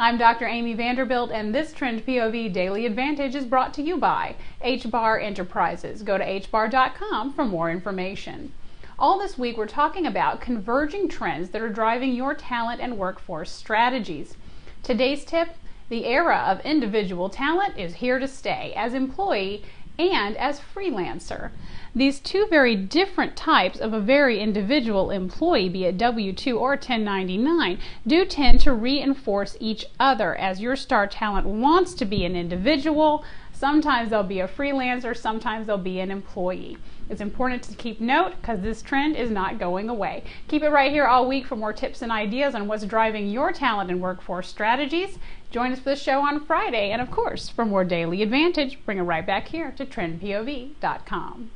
I'm Dr. Amy Vanderbilt, and this Trend POV Daily Advantage is brought to you by HBAR Enterprises. Go to hbar.com for more information. All this week, we're talking about converging trends that are driving your talent and workforce strategies. Today's tip the era of individual talent is here to stay as employee and as freelancer. These two very different types of a very individual employee, be it W 2 or 1099, do tend to reinforce each other as your star talent wants to be an individual. Sometimes they'll be a freelancer, sometimes they'll be an employee. It's important to keep note because this trend is not going away. Keep it right here all week for more tips and ideas on what's driving your talent and workforce strategies. Join us for the show on Friday, and of course, for more daily advantage, bring it right back here to trendpov.com.